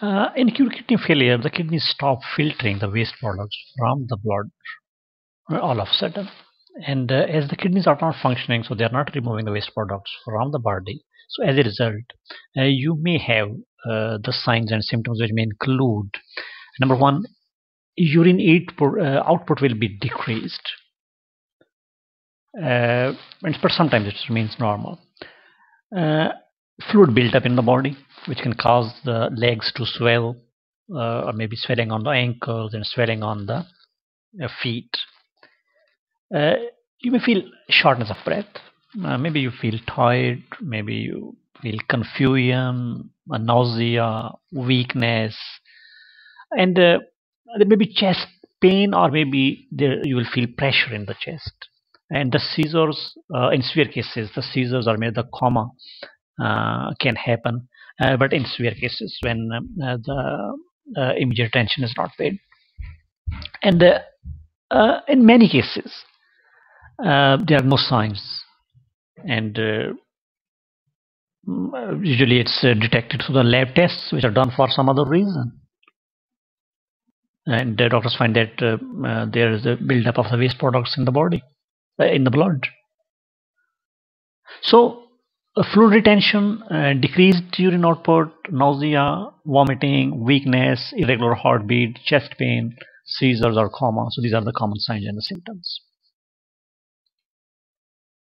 Uh, in acute kidney failure, the kidneys stop filtering the waste products from the blood uh, all of a sudden. And uh, as the kidneys are not functioning, so they are not removing the waste products from the body. So as a result, uh, you may have uh, the signs and symptoms which may include number one, urine output, uh, output will be decreased. but sometimes it remains normal fluid built up in the body, which can cause the legs to swell, uh, or maybe swelling on the ankles and swelling on the uh, feet. Uh, you may feel shortness of breath. Uh, maybe you feel tired. Maybe you feel confusion, nausea, weakness, and uh, there may be chest pain, or maybe there you will feel pressure in the chest. And the seizures, uh, in severe cases, the seizures are made the coma can happen, uh, but in severe cases when uh, the immediate attention is not paid. And in many cases, there are no signs, and usually it's detected through the lab tests, which are done for some other reason and the doctors find that uh, uh, there is a buildup of the waste products in the body, uh, in the blood. So fluid retention, uh, decreased urine output, nausea, vomiting, weakness, irregular heartbeat, chest pain, seizures or coma. So these are the common signs and the symptoms.